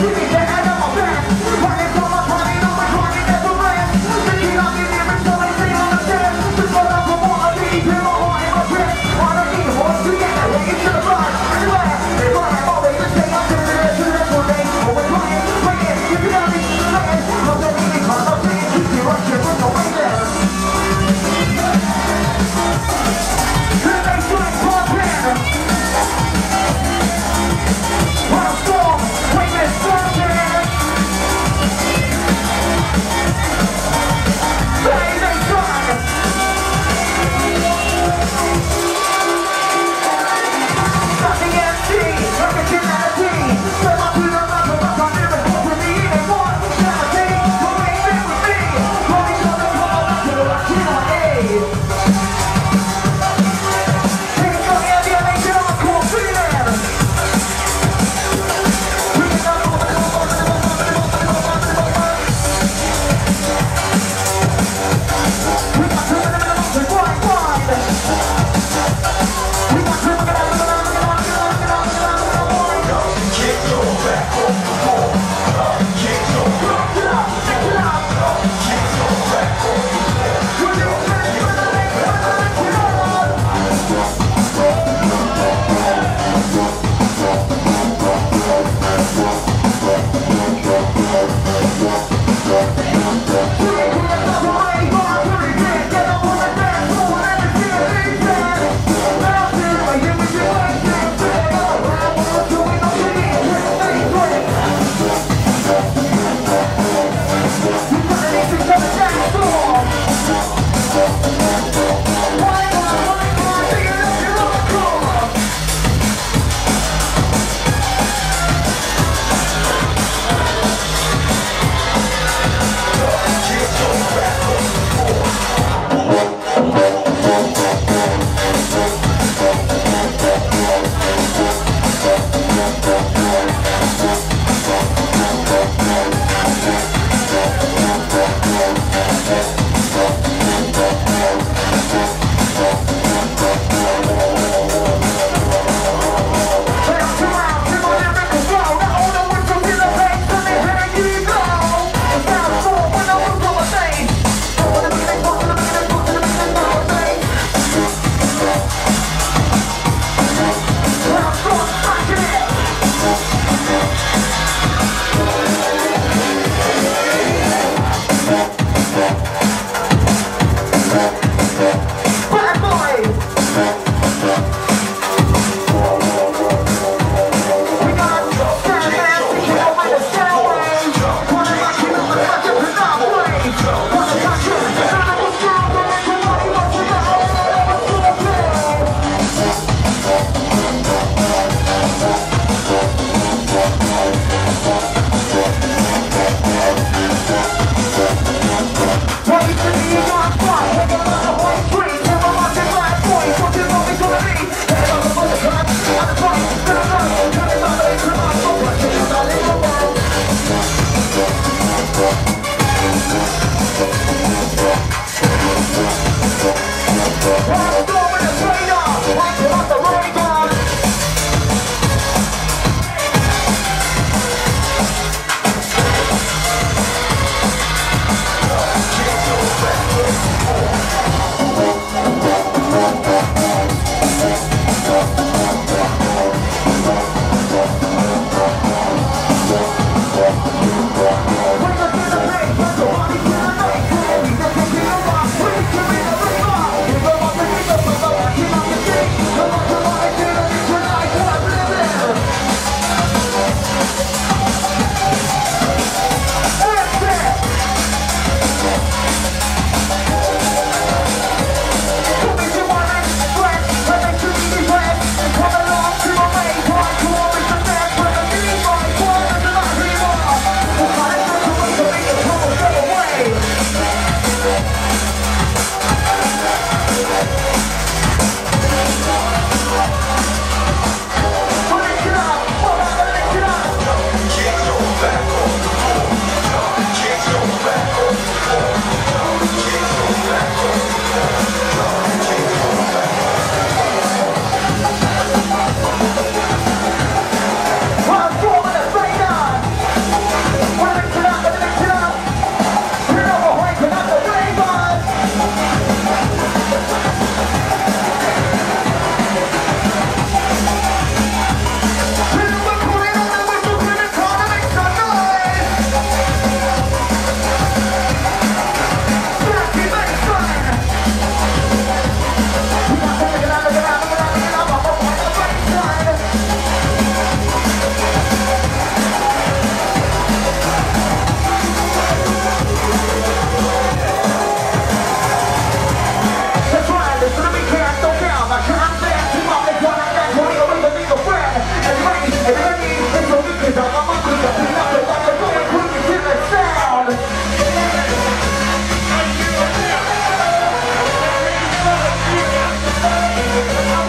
Here we go.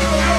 Bye.